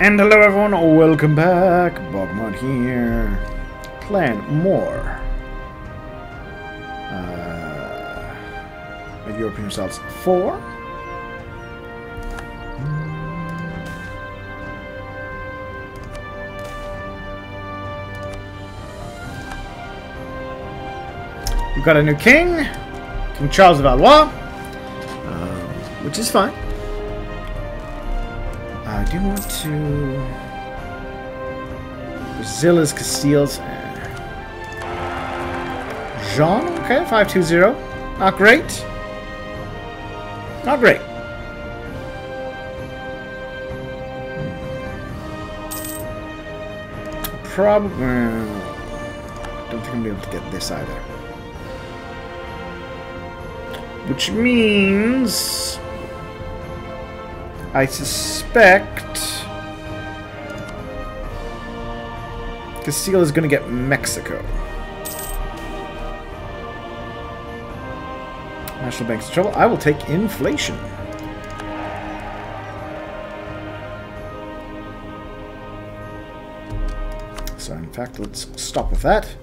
And hello everyone, welcome back. Bogmod here. Plan more. Uh, Europa Universalis four. We've got a new king, King Charles of Valois, um, which is fine. I do want to. Is Castile's. Jean, okay, 520. Not great. Not great. Probably. Uh, don't think I'm gonna be able to get this either. Which means. I suspect. Castile is going to get Mexico. National Bank's in trouble. I will take inflation. So, in fact, let's stop with that.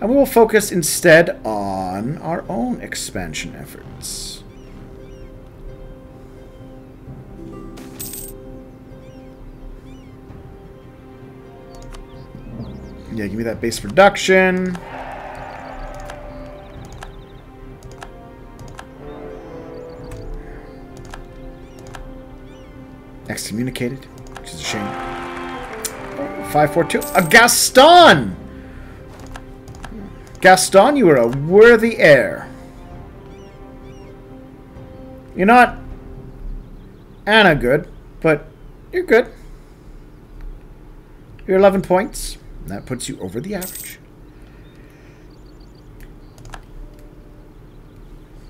And we will focus instead on our own expansion efforts. Yeah, give me that base production. Excommunicated, which is a shame. 542. A Gaston! Gaston, you are a worthy heir. You're not Anna good, but you're good. You're 11 points. That puts you over the average.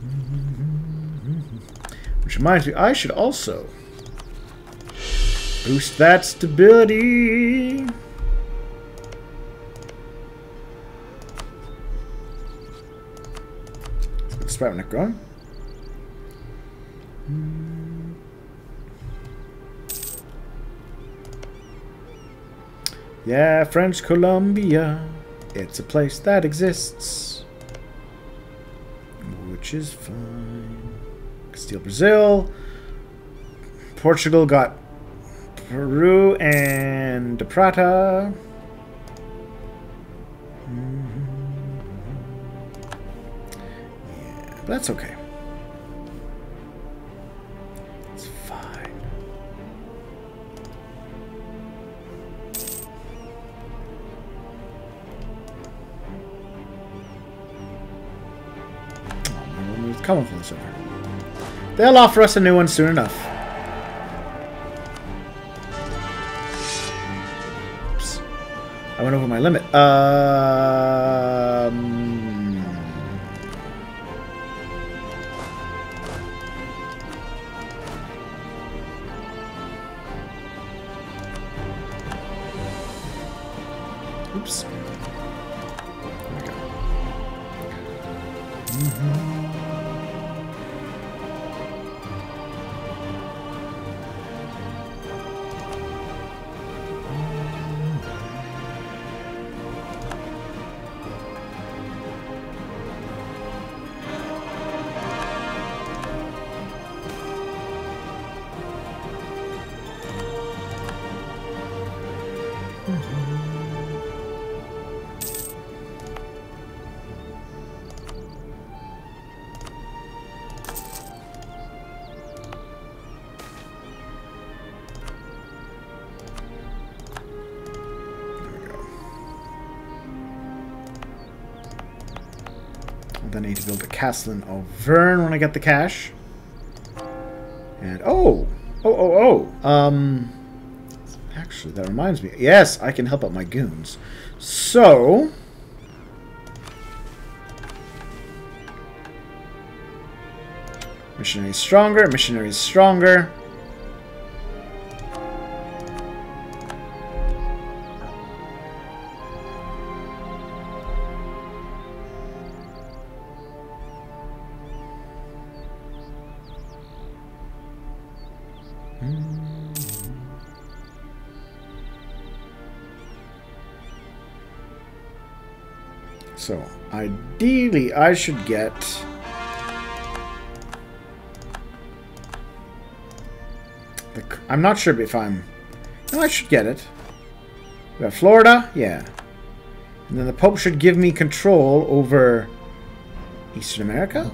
Which reminds me, I should also boost that stability. The Sprouting going. Yeah, French Columbia. It's a place that exists. Which is fine. Castile, Brazil. Portugal got Peru and De Prata. Mm-hmm. Yeah, but that's okay. From this over. They'll offer us a new one soon enough. Oops. I went over my limit. Um... Oops. There I need to build a castle in Auvergne when I get the cash. And oh, oh, oh, oh. Um, actually, that reminds me. Yes, I can help out my goons. So, missionary stronger, missionary stronger. Ideally, I should get... The, I'm not sure if I'm... No, I should get it. We got Florida? Yeah. And then the Pope should give me control over Eastern America?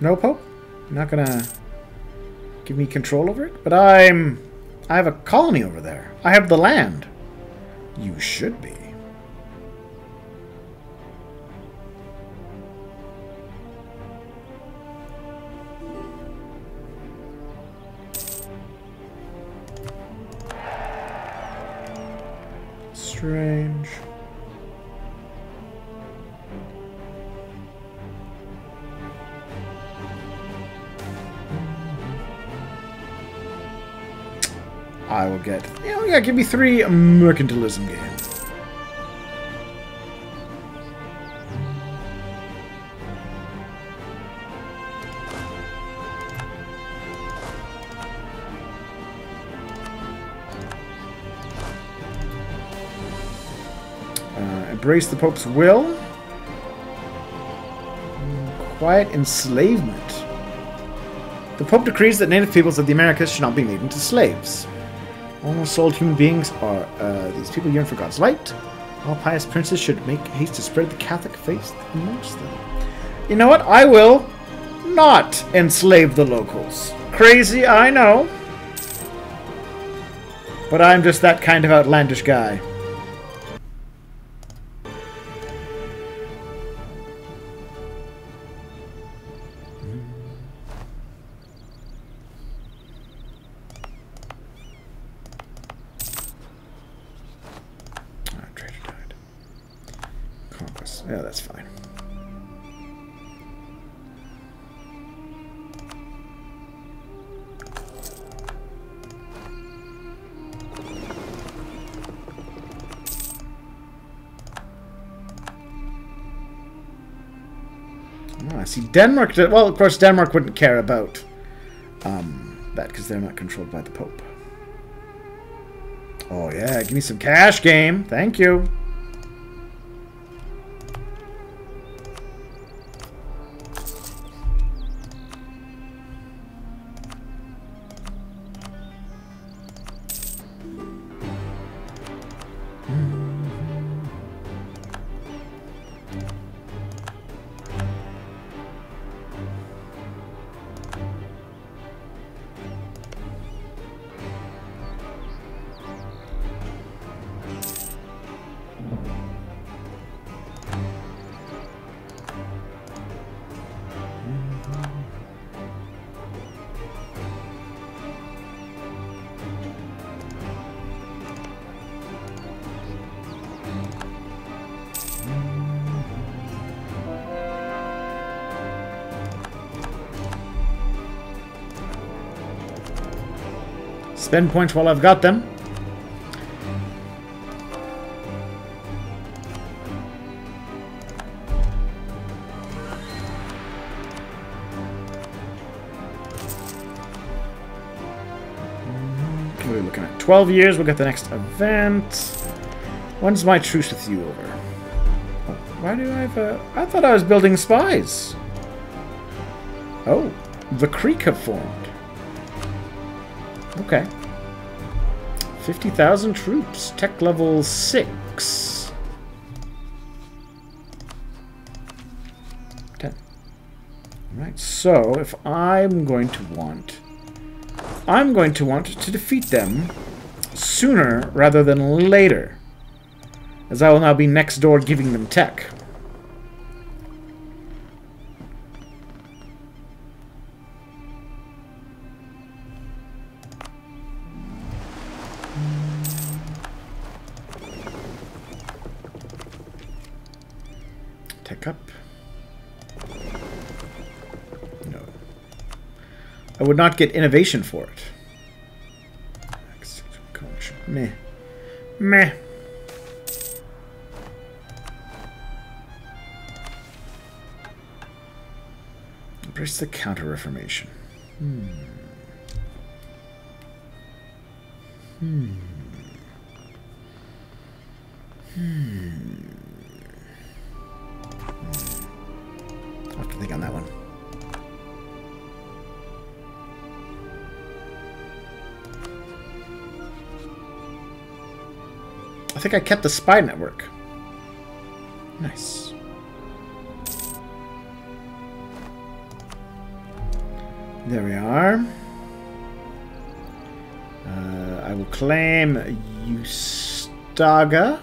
No, Pope? You're not gonna give me control over it? But I'm... I have a colony over there. I have the land. You should be. Strange. I will get... Yeah, yeah, give me three mercantilism games. Uh, embrace the Pope's will. Quiet enslavement. The Pope decrees that native peoples of the Americas should not be made into slaves. Almost all human beings are uh, these people yearn for God's light. All pious princes should make haste to spread the Catholic faith amongst them. You know what? I will not enslave the locals. Crazy, I know. But I'm just that kind of outlandish guy. Yeah, that's fine. Oh, I see Denmark. Did, well, of course, Denmark wouldn't care about um, that because they're not controlled by the Pope. Oh yeah, give me some cash game. Thank you. Spend points while I've got them. Okay, We're looking at 12 years. We'll get the next event. When's my truce with you over? Why do I have a... I thought I was building spies. Oh, the Creek have formed. Okay. 50,000 troops. Tech level 6. 10. Alright, so if I'm going to want... I'm going to want to defeat them sooner rather than later. As I will now be next door giving them tech. Tech up. No. I would not get innovation for it. Meh. Meh. Embrace the Counter-Reformation. Hmm. Hmm. Hmm. Think I kept the spy network. Nice. There we are. Uh, I will claim Eustaga.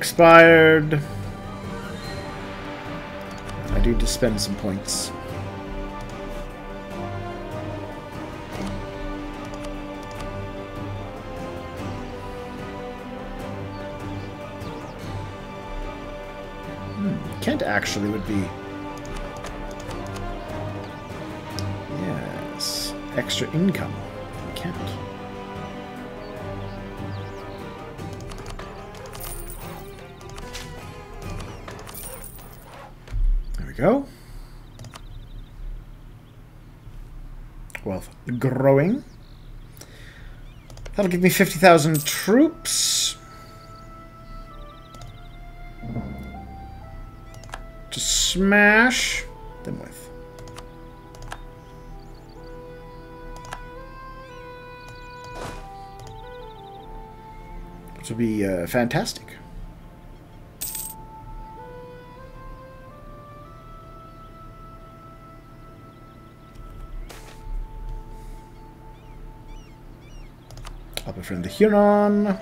Expired. I do to spend some points. Hmm, Kent actually would be... Yes. Extra income Kent. Go. Wealth growing. That'll give me 50,000 troops. To smash them with. Which will be uh, fantastic. I'll befriend the Huron.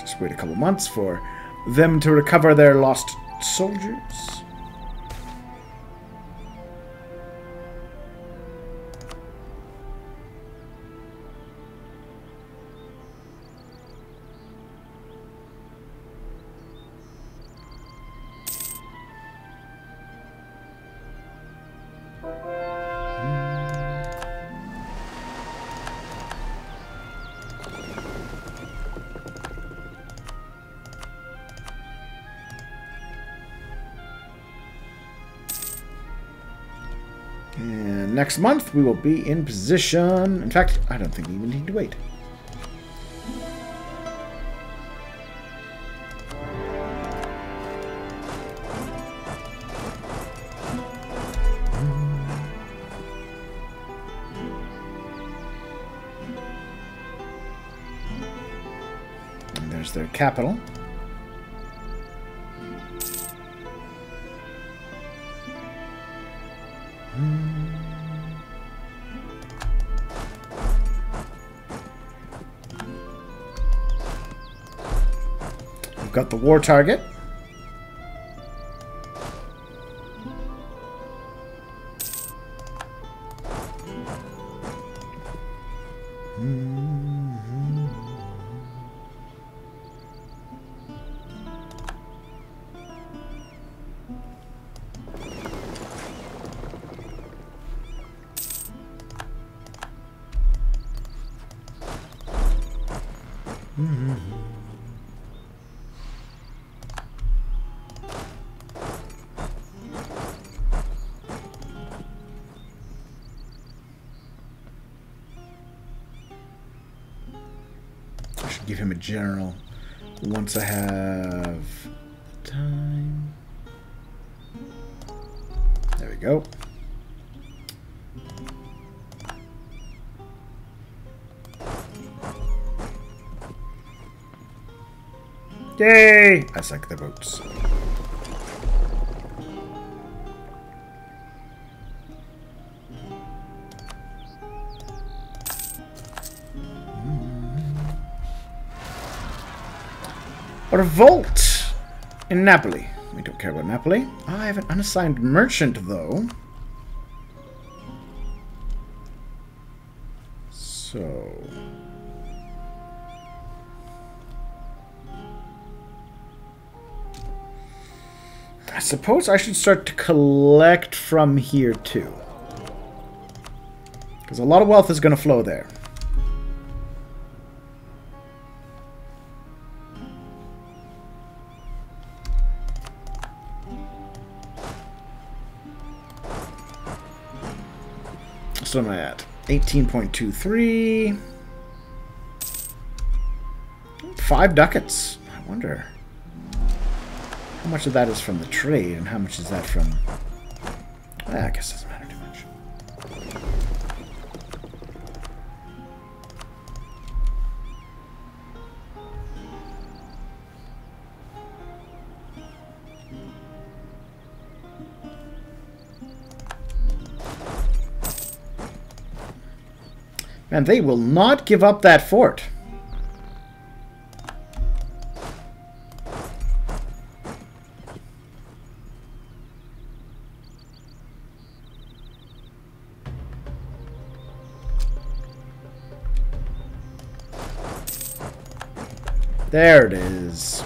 Just wait a couple months for them to recover their lost soldiers. And next month we will be in position. In fact, I don't think we even need to wait. There's their capital. The war target. Give him a general once I have time. There we go. Yay! I sank the boats. Revolt in Napoli. We don't care about Napoli. I have an unassigned merchant, though. So... I suppose I should start to collect from here too. Because a lot of wealth is going to flow there. So am I at? 18.23. Five ducats. I wonder how much of that is from the trade and how much is that from... Ah, I guess Man, they will not give up that fort. There it is.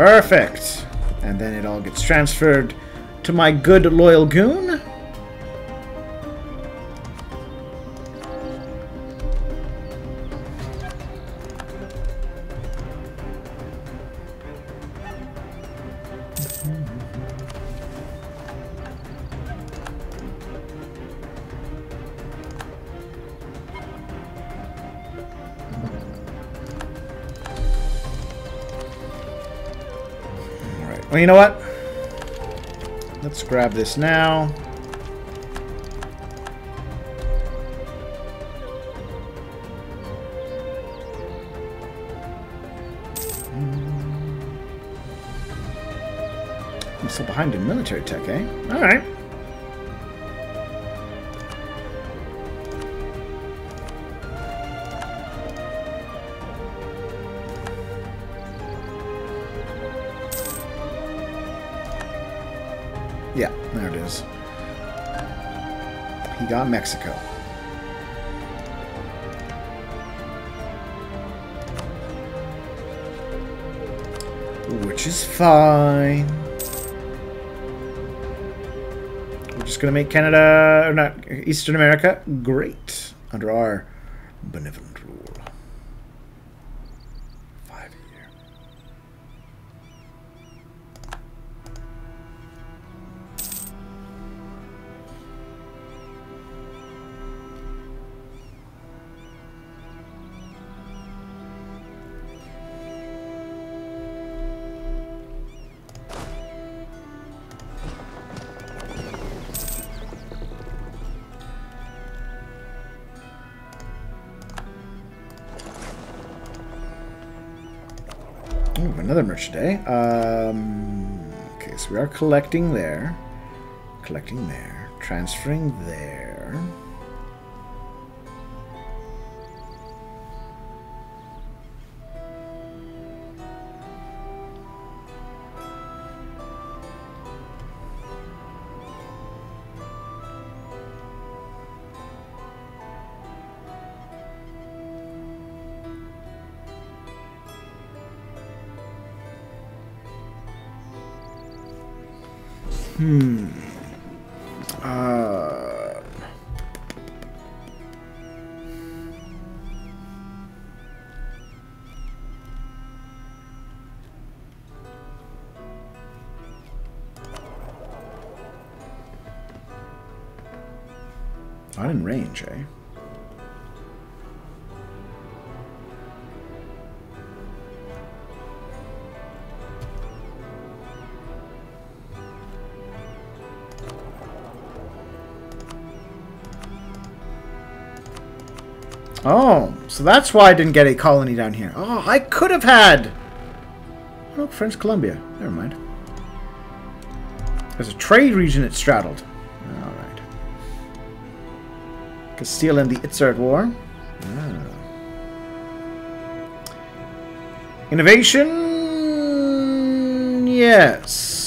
Perfect. And then it all gets transferred to my good loyal goon. Well, you know what? Let's grab this now. I'm still behind in military tech, eh? Alright. Yeah, there it is. He got Mexico. Which is fine. We're just going to make Canada, or not, Eastern America, great under our benevolent Ooh, another merch day. Um, okay, so we are collecting there. Collecting there. Transferring there. Fun in range, eh? Oh, so that's why I didn't get a colony down here. Oh, I could have had! Oh, French Columbia. Never mind. There's a trade region it straddled. Castile and the Itzard War. Ah. Innovation? Yes.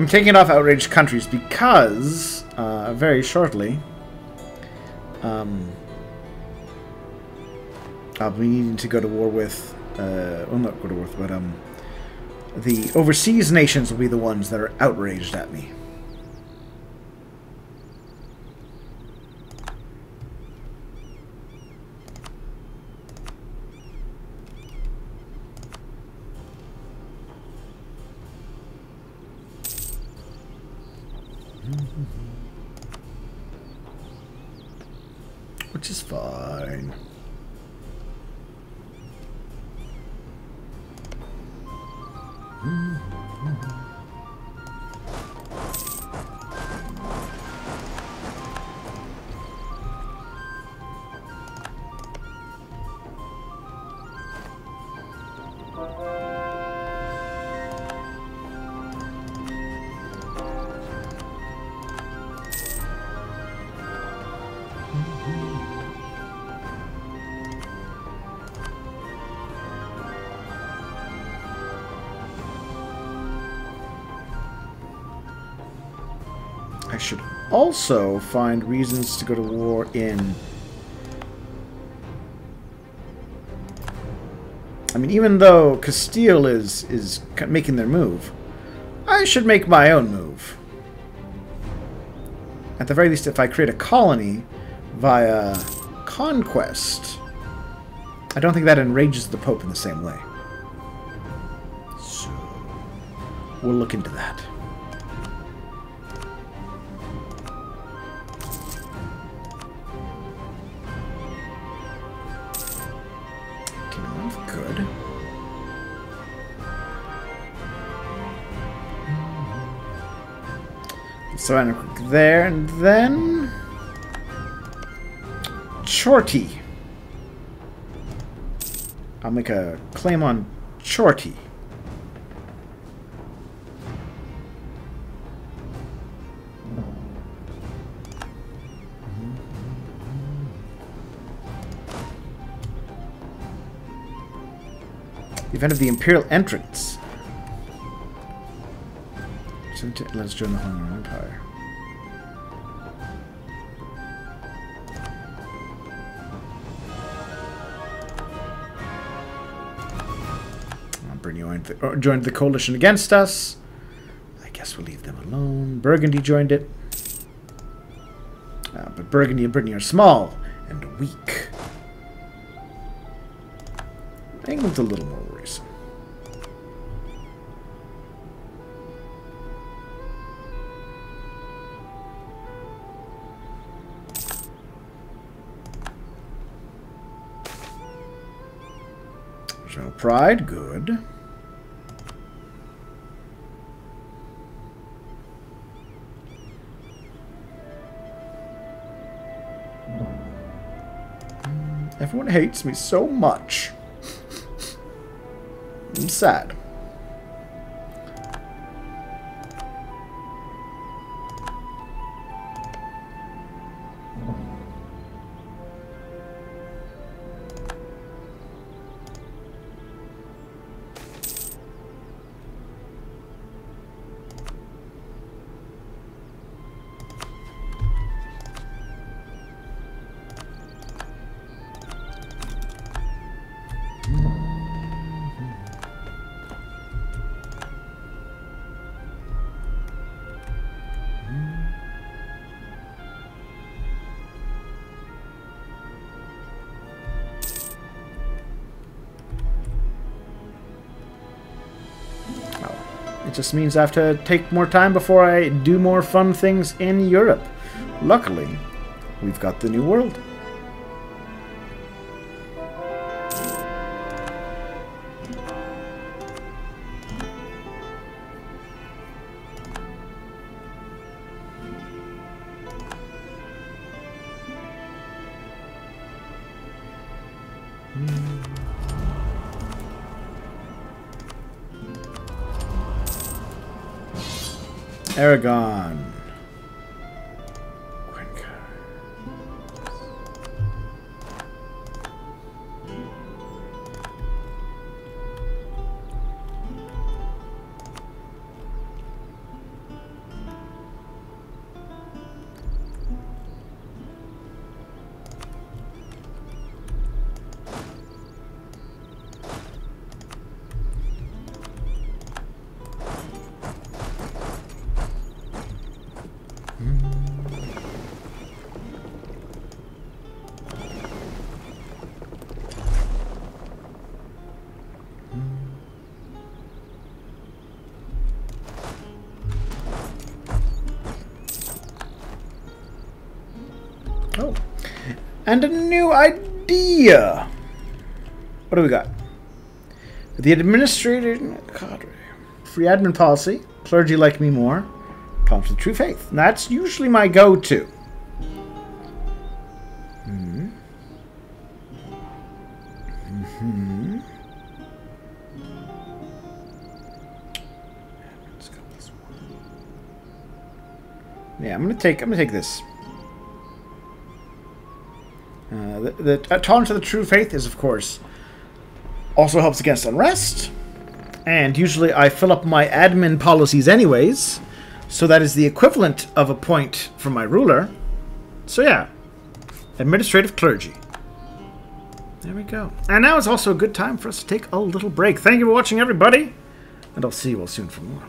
I'm taking off outraged countries because uh, very shortly um, I'll be needing to go to war with uh, well not go to war with but um the overseas nations will be the ones that are outraged at me. Which is fine. Also find reasons to go to war in... I mean, even though Castile is, is making their move, I should make my own move. At the very least, if I create a colony via conquest, I don't think that enrages the Pope in the same way. So, we'll look into that. So I'm there, and then... Chorty. I'll make a claim on Chorty. Event of the Imperial entrance. Let's join the Hungarian Empire. Brittany joined the, joined the coalition against us. I guess we'll leave them alone. Burgundy joined it. Uh, but Burgundy and Brittany are small and weak. England's a little more Pride, good. Everyone hates me so much. I'm sad. It just means I have to take more time before I do more fun things in Europe. Luckily, we've got the New World. Aragon. And a new idea. What do we got? The administrator cadre. Free admin policy. Clergy like me more. Prompts the true faith. That's usually my go-to. Hmm. Hmm. Yeah, I'm gonna take. I'm gonna take this. The, tolerance of the true faith is, of course, also helps against unrest. And usually I fill up my admin policies anyways. So that is the equivalent of a point for my ruler. So yeah, administrative clergy. There we go. And now is also a good time for us to take a little break. Thank you for watching, everybody. And I'll see you all soon for more.